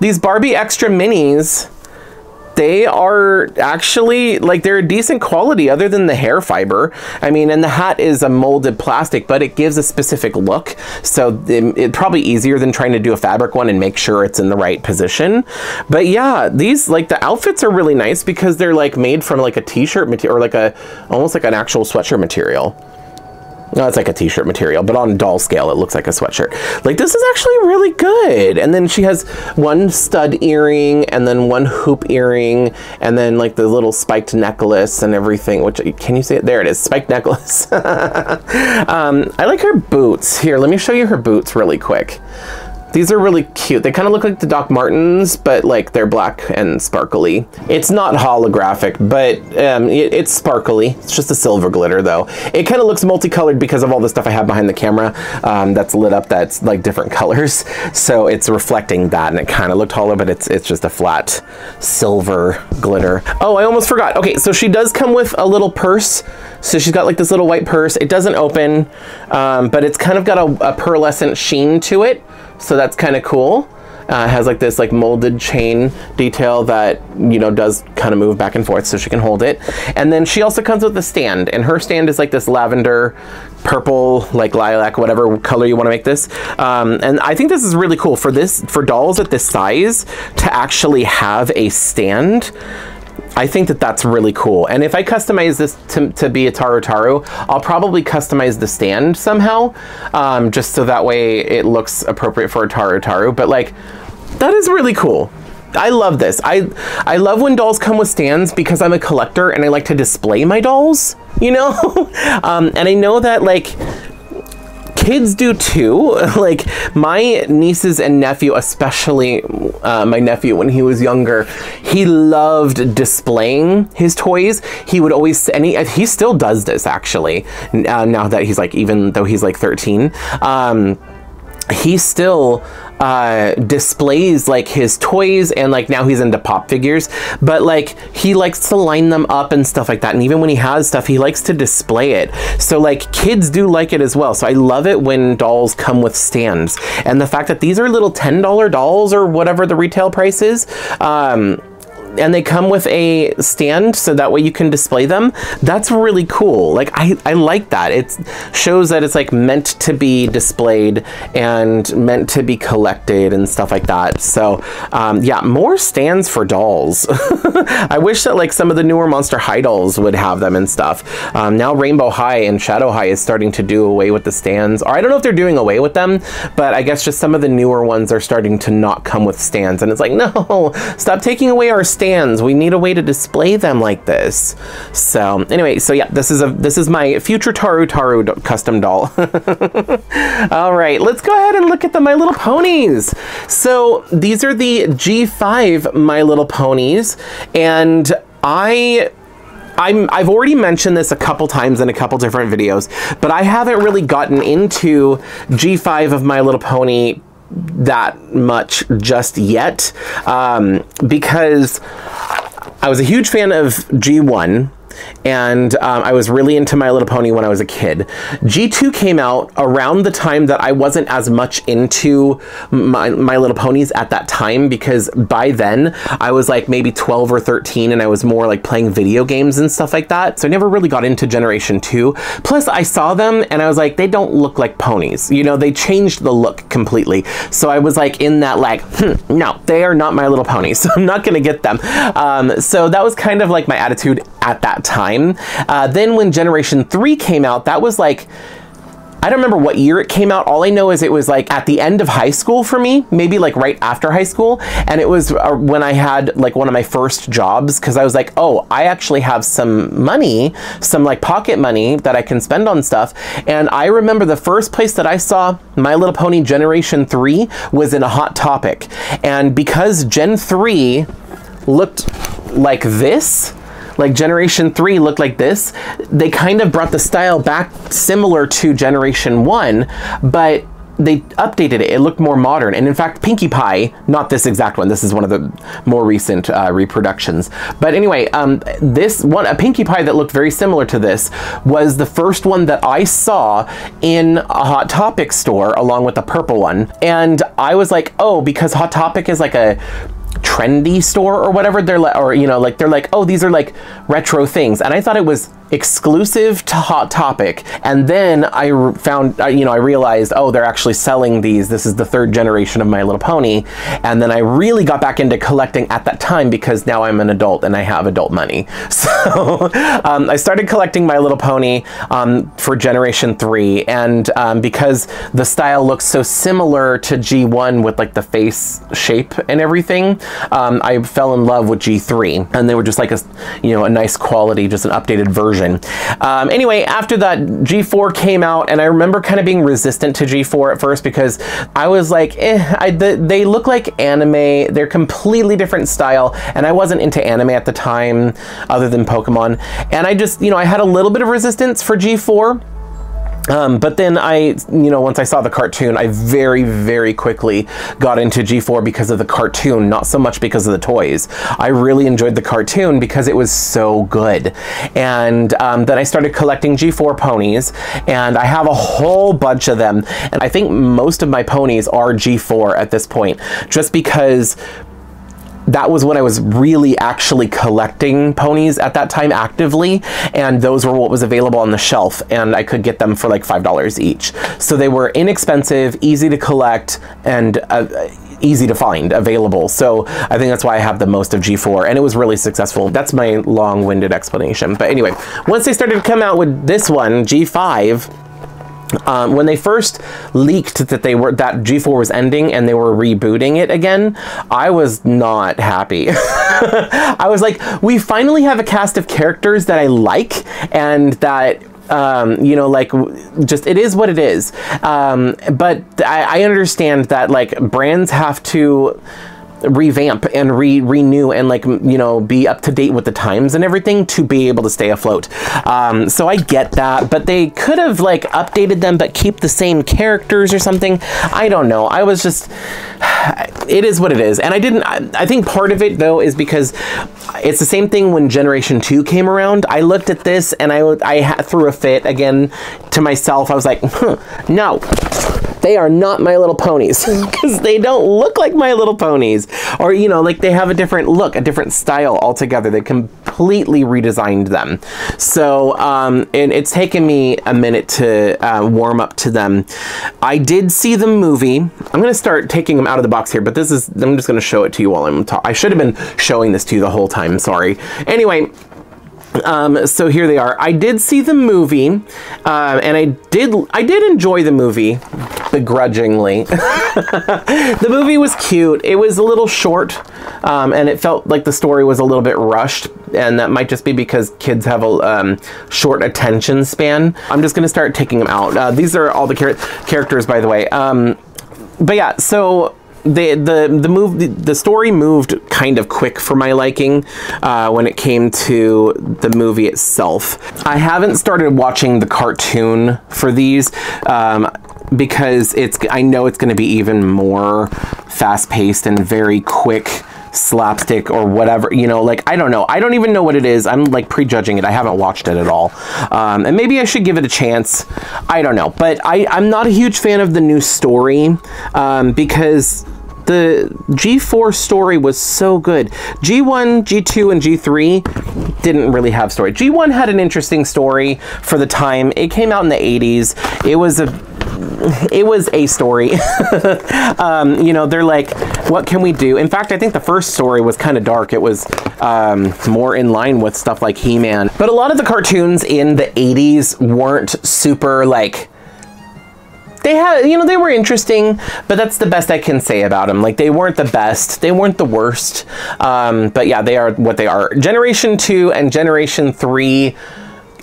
These Barbie Extra Minis they are actually like they're a decent quality other than the hair fiber. I mean, and the hat is a molded plastic, but it gives a specific look. So it, it probably easier than trying to do a fabric one and make sure it's in the right position. But yeah, these like the outfits are really nice because they're like made from like a t-shirt material or like a almost like an actual sweatshirt material. No, it's like a t-shirt material, but on doll scale, it looks like a sweatshirt. Like this is actually really good. And then she has one stud earring and then one hoop earring and then like the little spiked necklace and everything, which can you see it? There it is, spiked necklace. um, I like her boots. Here, let me show you her boots really quick. These are really cute. They kind of look like the Doc Martens, but like they're black and sparkly. It's not holographic, but um, it, it's sparkly. It's just a silver glitter though. It kind of looks multicolored because of all the stuff I have behind the camera um, that's lit up that's like different colors. So it's reflecting that and it kind of looked hollow, but it's, it's just a flat silver glitter. Oh, I almost forgot. Okay, so she does come with a little purse. So she's got like this little white purse. It doesn't open, um, but it's kind of got a, a pearlescent sheen to it. So that's kind of cool. Uh, has like this like molded chain detail that you know does kind of move back and forth so she can hold it. And then she also comes with a stand and her stand is like this lavender purple like lilac whatever color you want to make this. Um, and I think this is really cool. For this for dolls at this size to actually have a stand I think that that's really cool. And if I customize this to, to be a Tarutaru, I'll probably customize the stand somehow, um, just so that way it looks appropriate for a Tarutaru. But like, that is really cool. I love this. I I love when dolls come with stands because I'm a collector and I like to display my dolls, you know? um, and I know that like kids do too. like my nieces and nephew, especially uh, my nephew when he was younger, he loved displaying his toys. He would always, and he, he still does this actually, uh, now that he's like, even though he's like 13. Um, he still uh, displays like his toys and like now he's into pop figures. But like he likes to line them up and stuff like that. And even when he has stuff he likes to display it. So like kids do like it as well. So I love it when dolls come with stands. And the fact that these are little $10 dolls or whatever the retail price is um, and they come with a stand so that way you can display them. That's really cool. Like I, I like that. It shows that it's like meant to be displayed and meant to be collected and stuff like that. So um, yeah, more stands for dolls. I wish that like some of the newer Monster High dolls would have them and stuff. Um, now Rainbow High and Shadow High is starting to do away with the stands. Or I don't know if they're doing away with them, but I guess just some of the newer ones are starting to not come with stands. And it's like, no, stop taking away our stands stands. We need a way to display them like this. So anyway, so yeah, this is a this is my future Tarutaru custom doll. All right, let's go ahead and look at the My Little Ponies. So these are the G5 My Little Ponies, and I I'm, I've already mentioned this a couple times in a couple different videos, but I haven't really gotten into G5 of My Little Pony that much just yet um, because I was a huge fan of G1 and um, I was really into My Little Pony when I was a kid. G2 came out around the time that I wasn't as much into My, My Little Ponies at that time because by then I was like maybe 12 or 13 and I was more like playing video games and stuff like that. So I never really got into Generation 2. Plus I saw them and I was like, they don't look like ponies. You know, they changed the look completely. So I was like in that like, hmm, no, they are not My Little Ponies. So I'm not going to get them. Um, so that was kind of like my attitude at that time. Uh, then when Generation 3 came out, that was like, I don't remember what year it came out. All I know is it was like at the end of high school for me, maybe like right after high school. And it was uh, when I had like one of my first jobs because I was like, oh, I actually have some money, some like pocket money that I can spend on stuff. And I remember the first place that I saw My Little Pony Generation 3 was in a Hot Topic. And because Gen 3 looked like this, like Generation 3 looked like this. They kind of brought the style back similar to Generation 1, but they updated it. It looked more modern. And in fact, Pinkie Pie, not this exact one, this is one of the more recent uh, reproductions. But anyway, um, this one, a Pinkie Pie that looked very similar to this, was the first one that I saw in a Hot Topic store along with the purple one. And I was like, oh, because Hot Topic is like a trendy store or whatever. They're like, or you know, like they're like, oh, these are like retro things, and I thought it was exclusive to Hot Topic. And then I found, you know, I realized, oh, they're actually selling these. This is the third generation of My Little Pony. And then I really got back into collecting at that time because now I'm an adult and I have adult money. So um, I started collecting My Little Pony um, for Generation 3. And um, because the style looks so similar to G1 with like the face shape and everything, um, I fell in love with G3. And they were just like a, you know, a nice quality, just an updated version. Um, anyway, after that, G4 came out, and I remember kind of being resistant to G4 at first because I was like, eh, I, the, they look like anime. They're completely different style, and I wasn't into anime at the time other than Pokemon. And I just, you know, I had a little bit of resistance for G4. Um, but then I, you know, once I saw the cartoon, I very, very quickly got into G4 because of the cartoon, not so much because of the toys. I really enjoyed the cartoon because it was so good. And um, then I started collecting G4 ponies, and I have a whole bunch of them. And I think most of my ponies are G4 at this point, just because that was when I was really actually collecting ponies at that time actively, and those were what was available on the shelf, and I could get them for like $5 each. So they were inexpensive, easy to collect, and uh, easy to find, available. So I think that's why I have the most of G4, and it was really successful. That's my long-winded explanation. But anyway, once they started to come out with this one, G5, um, when they first leaked that they were that G4 was ending and they were rebooting it again, I was not happy. I was like, we finally have a cast of characters that I like and that um, you know, like just it is what it is. Um, but I, I understand that like brands have to revamp and re renew and like you know be up to date with the times and everything to be able to stay afloat. Um, so I get that, but they could have like updated them but keep the same characters or something. I don't know. I was just it is what it is, and I didn't. I think part of it though is because it's the same thing when Generation Two came around. I looked at this and I I threw a fit again to myself. I was like, huh, no they are not My Little Ponies because they don't look like My Little Ponies. Or, you know, like they have a different look, a different style altogether. They completely redesigned them. So, um, and it's taken me a minute to uh, warm up to them. I did see the movie. I'm going to start taking them out of the box here, but this is, I'm just going to show it to you while I'm talking. I should have been showing this to you the whole time. Sorry. Anyway, um, so here they are. I did see the movie, uh, and I did I did enjoy the movie, begrudgingly. the movie was cute. It was a little short, um, and it felt like the story was a little bit rushed, and that might just be because kids have a um, short attention span. I'm just gonna start taking them out. Uh, these are all the char characters, by the way. Um, but yeah, so the the the move the, story moved kind of quick for my liking uh, when it came to the movie itself. I haven't started watching the cartoon for these um, because it's I know it's going to be even more fast paced and very quick slapstick or whatever you know like i don't know i don't even know what it is i'm like prejudging it i haven't watched it at all um, and maybe i should give it a chance i don't know but i i'm not a huge fan of the new story um, because the G4 story was so good. G1, G2, and G3 didn't really have story. G1 had an interesting story for the time. It came out in the 80s. It was a it was a story. um, you know, they're like, what can we do? In fact, I think the first story was kind of dark. It was um, more in line with stuff like He-Man. But a lot of the cartoons in the 80s weren't super like they had, you know, they were interesting, but that's the best I can say about them. Like, they weren't the best, they weren't the worst, um, but yeah, they are what they are. Generation 2 and Generation 3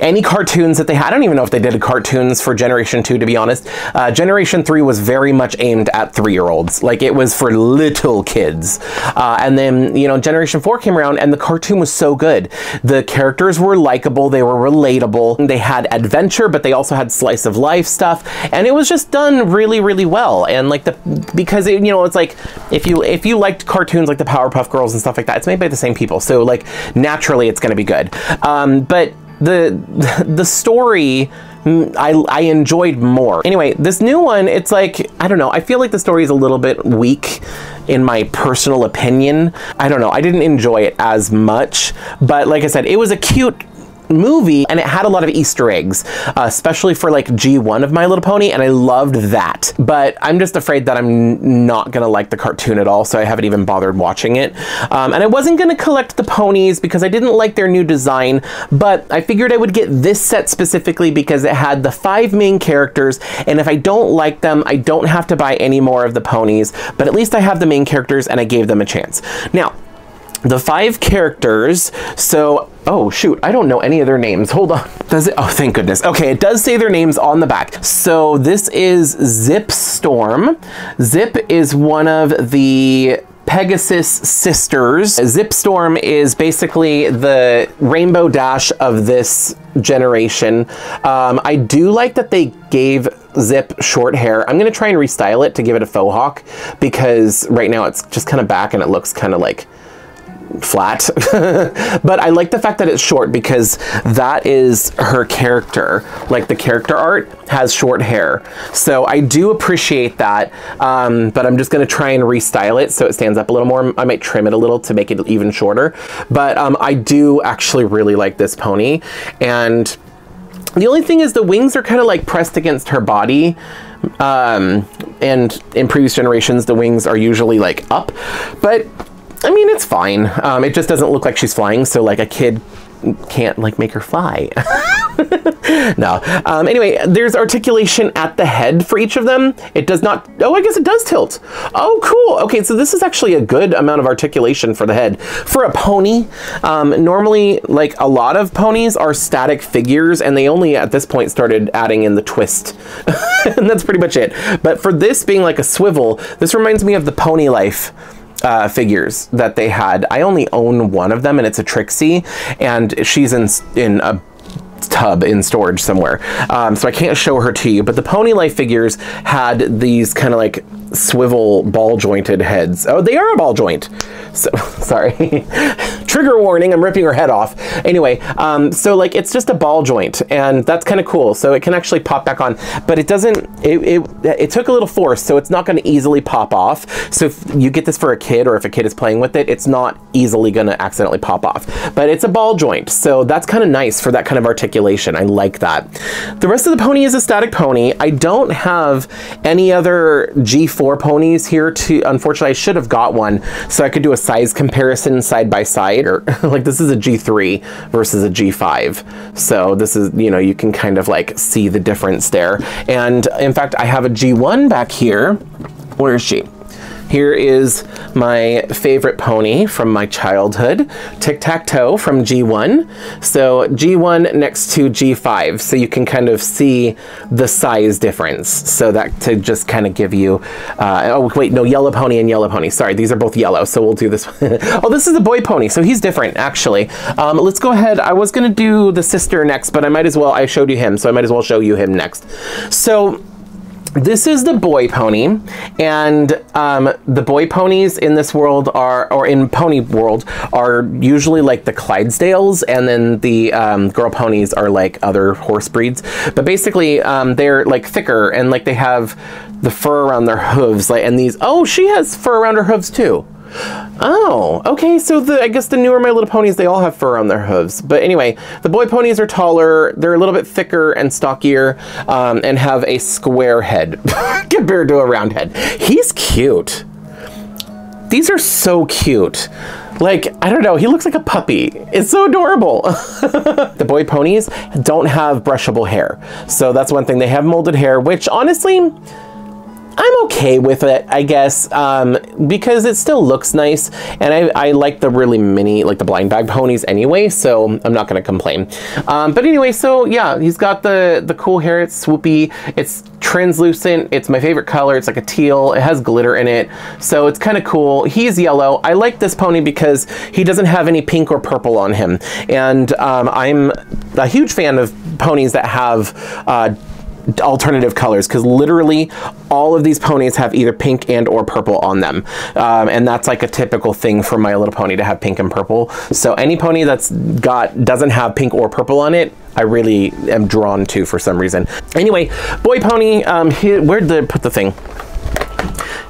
any cartoons that they had. I don't even know if they did cartoons for Generation 2, to be honest. Uh, Generation 3 was very much aimed at three-year-olds. Like, it was for little kids. Uh, and then, you know, Generation 4 came around, and the cartoon was so good. The characters were likable, they were relatable, they had adventure, but they also had slice of life stuff, and it was just done really, really well. And, like, the because, it, you know, it's like, if you, if you liked cartoons like the Powerpuff Girls and stuff like that, it's made by the same people. So, like, naturally, it's going to be good. Um, but the the story mm, I, I enjoyed more. Anyway, this new one, it's like, I don't know, I feel like the story is a little bit weak in my personal opinion. I don't know. I didn't enjoy it as much, but like I said, it was a cute movie and it had a lot of Easter eggs, uh, especially for like G1 of My Little Pony, and I loved that. But I'm just afraid that I'm not gonna like the cartoon at all, so I haven't even bothered watching it. Um, and I wasn't gonna collect the ponies because I didn't like their new design, but I figured I would get this set specifically because it had the five main characters, and if I don't like them, I don't have to buy any more of the ponies, but at least I have the main characters and I gave them a chance. Now, the five characters. So, oh shoot, I don't know any of their names. Hold on. Does it? Oh, thank goodness. Okay, it does say their names on the back. So this is Zipp Storm. Zipp is one of the Pegasus sisters. Zipp Storm is basically the rainbow dash of this generation. Um, I do like that they gave Zipp short hair. I'm gonna try and restyle it to give it a faux hawk because right now it's just kind of back and it looks kind of like flat. but I like the fact that it's short because that is her character. Like the character art has short hair. So I do appreciate that. Um, but I'm just to try and restyle it so it stands up a little more. I might trim it a little to make it even shorter. But um, I do actually really like this pony. And the only thing is the wings are kind of like pressed against her body. Um, and in previous generations, the wings are usually like up. But I mean, it's fine. Um, it just doesn't look like she's flying, so like a kid can't like make her fly. no. Um, anyway, there's articulation at the head for each of them. It does not, oh, I guess it does tilt. Oh, cool. Okay, so this is actually a good amount of articulation for the head. For a pony, um, normally like a lot of ponies are static figures and they only at this point started adding in the twist. and that's pretty much it. But for this being like a swivel, this reminds me of the Pony Life uh, figures that they had. I only own one of them, and it's a Trixie, and she's in in a tub in storage somewhere. Um, so I can't show her to you, but the Pony Life figures had these kind of like swivel ball jointed heads. Oh, they are a ball joint. So sorry. Trigger warning, I'm ripping her head off. Anyway, um, so like it's just a ball joint and that's kind of cool. So it can actually pop back on, but it doesn't, it, it, it took a little force, so it's not gonna easily pop off. So if you get this for a kid or if a kid is playing with it, it's not easily gonna accidentally pop off. But it's a ball joint, so that's kind of nice for that kind of articulation. I like that. The rest of the pony is a static pony. I don't have any other G4 ponies here to, unfortunately I should have got one so I could do a size comparison side by side or like this is a G3 versus a G5. So this is, you know, you can kind of like see the difference there. And in fact, I have a G1 back here. Where is she? Here is my favorite pony from my childhood, Tic-Tac-Toe from G1. So G1 next to G5, so you can kind of see the size difference. So that to just kind of give you, uh, oh wait, no, yellow pony and yellow pony. Sorry, these are both yellow, so we'll do this. oh, this is a boy pony, so he's different actually. Um, let's go ahead. I was gonna do the sister next, but I might as well, I showed you him, so I might as well show you him next. So this is the boy pony, and um, the boy ponies in this world are, or in pony world, are usually like the Clydesdales, and then the um, girl ponies are like other horse breeds. But basically, um, they're like thicker, and like they have the fur around their hooves, like, and these, oh, she has fur around her hooves too. Oh, okay. So the I guess the newer My Little Ponies they all have fur on their hooves. But anyway, the boy ponies are taller. They're a little bit thicker and stockier, um, and have a square head compared to a round head. He's cute. These are so cute. Like, I don't know, he looks like a puppy. It's so adorable. the boy ponies don't have brushable hair. So that's one thing. They have molded hair, which honestly, I'm okay with it, I guess, um, because it still looks nice, and I, I, like the really mini, like the blind bag ponies anyway, so I'm not gonna complain. Um, but anyway, so yeah, he's got the, the cool hair, it's swoopy, it's translucent, it's my favorite color, it's like a teal, it has glitter in it, so it's kind of cool. He's yellow. I like this pony because he doesn't have any pink or purple on him, and um, I'm a huge fan of ponies that have uh, alternative colors because literally all of these ponies have either pink and or purple on them. Um, and that's like a typical thing for my little pony to have pink and purple. So any pony that's got doesn't have pink or purple on it I really am drawn to for some reason. Anyway boy pony um, he, where did I put the thing?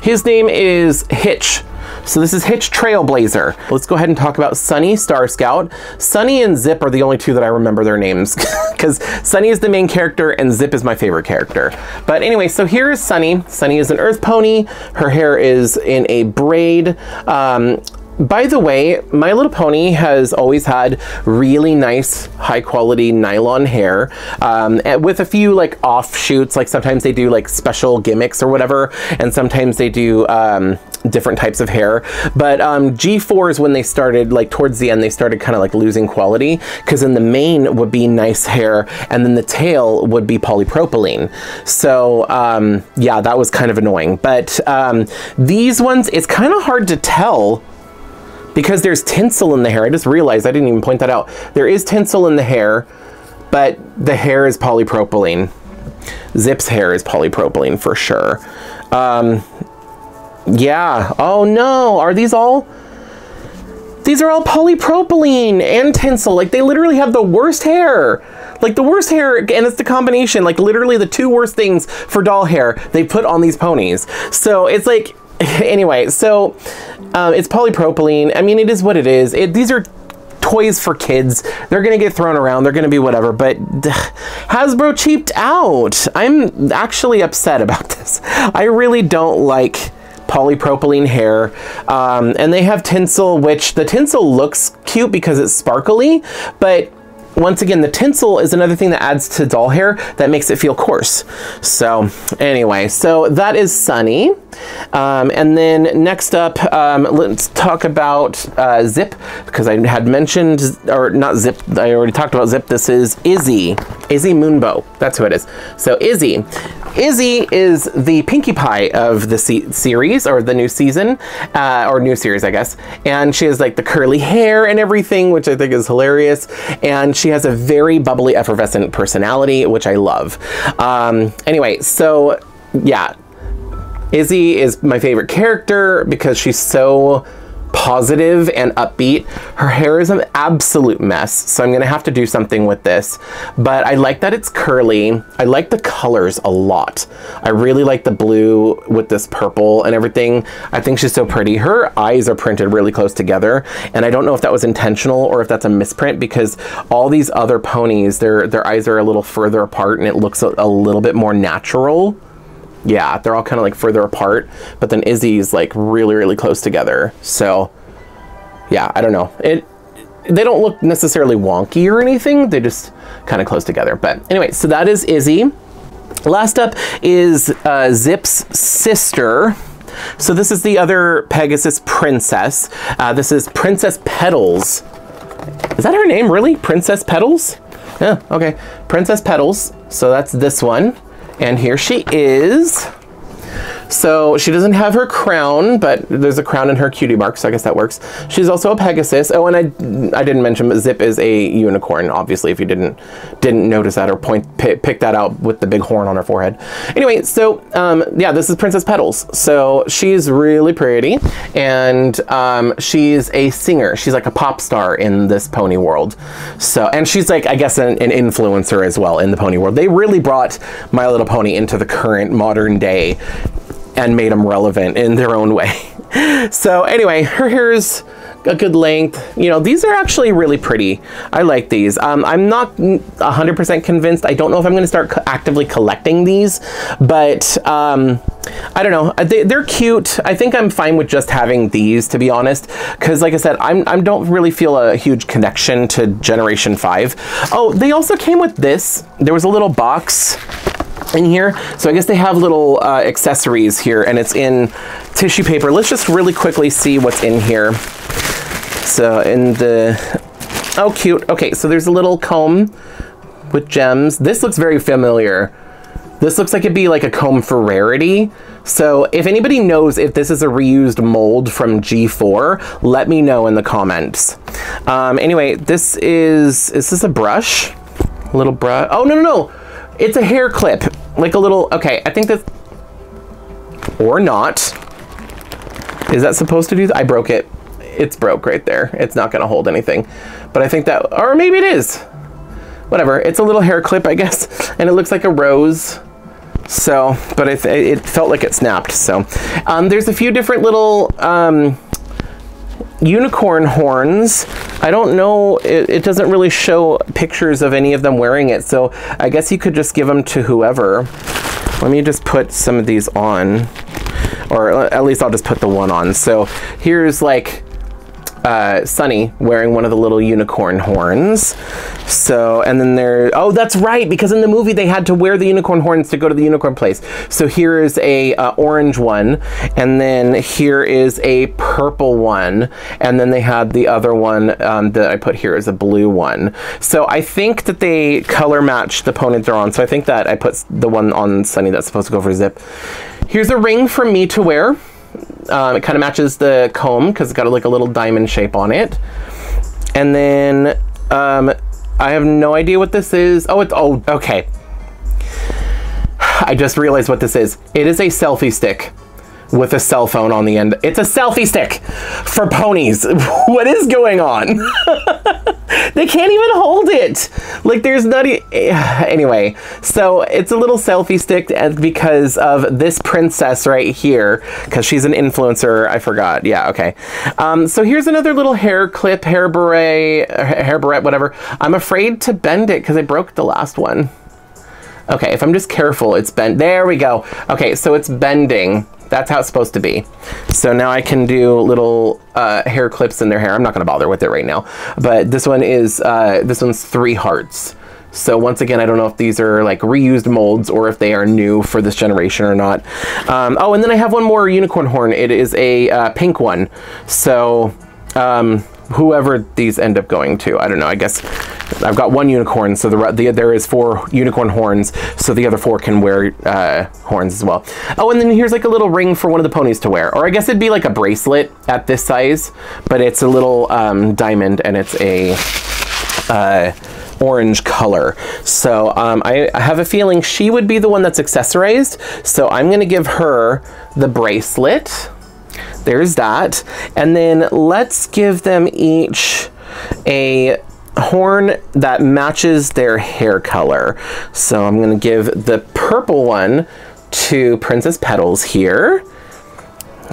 His name is Hitch. So this is Hitch Trailblazer. Let's go ahead and talk about Sunny, Starscout. Sunny and Zipp are the only two that I remember their names because Sunny is the main character and Zipp is my favorite character. But anyway, so here is Sunny. Sunny is an earth pony. Her hair is in a braid. Um, by the way, My Little Pony has always had really nice, high quality nylon hair um, with a few like offshoots. Like sometimes they do like special gimmicks or whatever, and sometimes they do um, different types of hair. But um, G4 is when they started, like towards the end, they started kind of like losing quality because then the mane would be nice hair and then the tail would be polypropylene. So um, yeah, that was kind of annoying. But um, these ones, it's kind of hard to tell because there's tinsel in the hair. I just realized I didn't even point that out. There is tinsel in the hair, but the hair is polypropylene. Zipp's hair is polypropylene for sure. Um, yeah. Oh no. Are these all? These are all polypropylene and tinsel. Like they literally have the worst hair. Like the worst hair, and it's the combination, like literally the two worst things for doll hair they put on these ponies. So it's like, anyway, so um, it's polypropylene. I mean, it is what it is. It, these are toys for kids. They're gonna get thrown around. They're gonna be whatever. But Hasbro cheaped out. I'm actually upset about this. I really don't like polypropylene hair. Um, and they have tinsel, which the tinsel looks cute because it's sparkly, but once again, the tinsel is another thing that adds to doll hair that makes it feel coarse. So anyway, so that is Sunny. Um, and then next up, um, let's talk about uh, Zipp, because I had mentioned, or not Zipp, I already talked about Zipp. This is Izzy, Izzy Moonbow. That's who it is. So Izzy. Izzy is the Pinkie Pie of the se series, or the new season, uh, or new series, I guess. And she has like the curly hair and everything, which I think is hilarious. And she has a very bubbly, effervescent personality, which I love. Um, anyway, so yeah, Izzy is my favorite character because she's so positive and upbeat. Her hair is an absolute mess, so I'm gonna have to do something with this. But I like that it's curly. I like the colors a lot. I really like the blue with this purple and everything. I think she's so pretty. Her eyes are printed really close together, and I don't know if that was intentional or if that's a misprint because all these other ponies, their their eyes are a little further apart and it looks a, a little bit more natural yeah, they're all kind of like further apart, but then Izzy's like really, really close together. So yeah, I don't know. It they don't look necessarily wonky or anything. They just kind of close together. But anyway, so that is Izzy. Last up is uh, Zipp's sister. So this is the other Pegasus princess. Uh, this is Princess Petals. Is that her name, really? Princess Petals? Yeah, okay. Princess Petals. So that's this one. And here she is. So she doesn't have her crown, but there's a crown in her cutie mark, so I guess that works. She's also a Pegasus. Oh, and I, I didn't mention, but Zipp is a unicorn, obviously, if you didn't didn't notice that or point pick that out with the big horn on her forehead. Anyway, so um, yeah, this is Princess Petals. So she's really pretty, and um, she's a singer. She's like a pop star in this pony world. So, and she's like, I guess, an, an influencer as well in the pony world. They really brought My Little Pony into the current modern day and made them relevant in their own way. so anyway, her hair is a good length. You know, these are actually really pretty. I like these. Um, I'm not 100% convinced. I don't know if I'm going to start co actively collecting these, but um, I don't know. They, are cute. I think I'm fine with just having these, to be honest, because like I said, I'm, I don't really feel a huge connection to Generation 5. Oh, they also came with this. There was a little box in here. So I guess they have little uh, accessories here and it's in tissue paper. Let's just really quickly see what's in here. So in the, oh cute. Okay, so there's a little comb with gems. This looks very familiar. This looks like it'd be like a comb for rarity. So if anybody knows if this is a reused mold from G4, let me know in the comments. Um, anyway, this is, is this a brush? A little brush. Oh, no, no, no. It's a hair clip, like a little, okay, I think that, or not. Is that supposed to do, I broke it. It's broke right there. It's not gonna hold anything. But I think that, or maybe it is. Whatever, it's a little hair clip, I guess. And it looks like a rose. So, but it, it felt like it snapped. So, um, there's a few different little um, unicorn horns. I don't know, it, it, doesn't really show pictures of any of them wearing it, so I guess you could just give them to whoever. Let me just put some of these on, or uh, at least I'll just put the one on. So here's like uh, Sunny wearing one of the little unicorn horns. So, and then there, oh, that's right, because in the movie they had to wear the unicorn horns to go to the unicorn place. So here is a uh, orange one, and then here is a purple one, and then they had the other one um, that I put here is a blue one. So I think that they color match the pony they're on. So I think that I put the one on Sunny that's supposed to go for Zipp. Here's a ring for me to wear. Um, it kind of matches the comb because it's got like a little diamond shape on it. And then um, I have no idea what this is. Oh, it's, oh, okay. I just realized what this is. It is a selfie stick with a cell phone on the end. It's a selfie stick for ponies. what is going on? they can't even hold it. Like there's not e anyway. So it's a little selfie stick because of this princess right here because she's an influencer. I forgot. Yeah. Okay. Um, so here's another little hair clip, hair beret, hair beret, whatever. I'm afraid to bend it because I broke the last one. Okay, if I'm just careful, it's bent. There we go. Okay, so it's bending. That's how it's supposed to be. So now I can do little uh, hair clips in their hair. I'm not going to bother with it right now. But this one is, uh, this one's three hearts. So once again, I don't know if these are like reused molds or if they are new for this generation or not. Um, oh, and then I have one more unicorn horn. It is a uh, pink one. So um, whoever these end up going to. I don't know. I guess I've got one unicorn, so the, the there is four unicorn horns, so the other four can wear uh, horns as well. Oh, and then here's like a little ring for one of the ponies to wear, or I guess it'd be like a bracelet at this size, but it's a little um, diamond and it's a uh, orange color. So um, I, I have a feeling she would be the one that's accessorized. So I'm gonna give her the bracelet. There's that. And then let's give them each a horn that matches their hair color. So I'm going to give the purple one to Princess Petals here.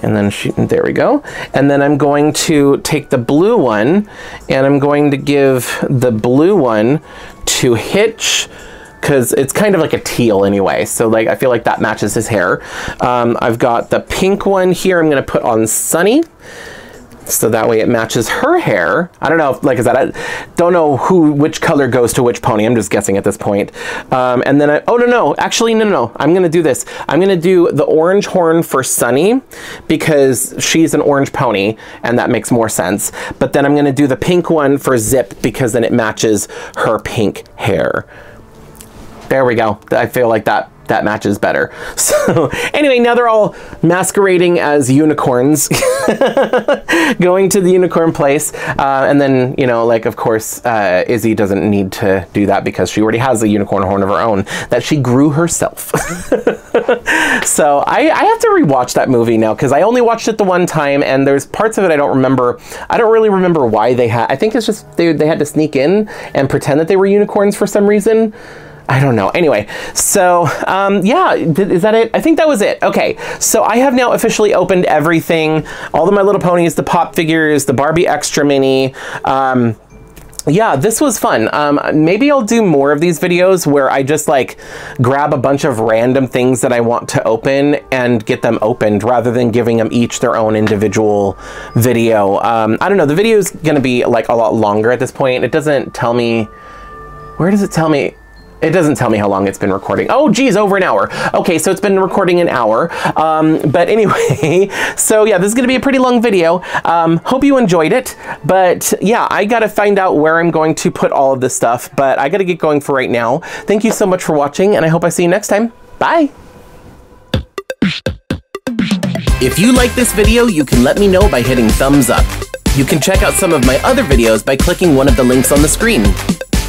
And then she, there we go. And then I'm going to take the blue one and I'm going to give the blue one to Hitch because it's kind of like a teal anyway. So like I feel like that matches his hair. Um, I've got the pink one here I'm going to put on Sunny. So that way it matches her hair. I don't know, like I said, I don't know who, which color goes to which pony. I'm just guessing at this point. Um, and then I, oh no, no, actually, no, no, no. I'm gonna do this. I'm gonna do the orange horn for Sunny because she's an orange pony and that makes more sense. But then I'm gonna do the pink one for Zipp because then it matches her pink hair. There we go. I feel like that that matches better. So anyway, now they're all masquerading as unicorns, going to the unicorn place. Uh, and then, you know, like, of course, uh, Izzy doesn't need to do that because she already has a unicorn horn of her own that she grew herself. so I, I have to rewatch that movie now because I only watched it the one time and there's parts of it I don't remember. I don't really remember why they had, I think it's just they, they had to sneak in and pretend that they were unicorns for some reason. I don't know. Anyway, so um, yeah, is that it? I think that was it. Okay, so I have now officially opened everything, all of My Little Ponies, the pop figures, the Barbie Extra Mini. Um, yeah, this was fun. Um, maybe I'll do more of these videos where I just like grab a bunch of random things that I want to open and get them opened rather than giving them each their own individual video. Um, I don't know, the video is going to be like a lot longer at this point. It doesn't tell me, where does it tell me? It doesn't tell me how long it's been recording. Oh, geez, over an hour. Okay, so it's been recording an hour. Um, but anyway, so yeah, this is to be a pretty long video. Um, hope you enjoyed it. But yeah, I got to find out where I'm going to put all of this stuff. But I got to get going for right now. Thank you so much for watching, and I hope I see you next time. Bye. If you like this video, you can let me know by hitting thumbs up. You can check out some of my other videos by clicking one of the links on the screen.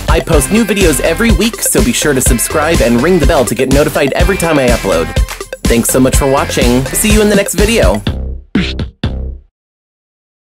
I post new videos every week, so be sure to subscribe and ring the bell to get notified every time I upload. Thanks so much for watching. See you in the next video.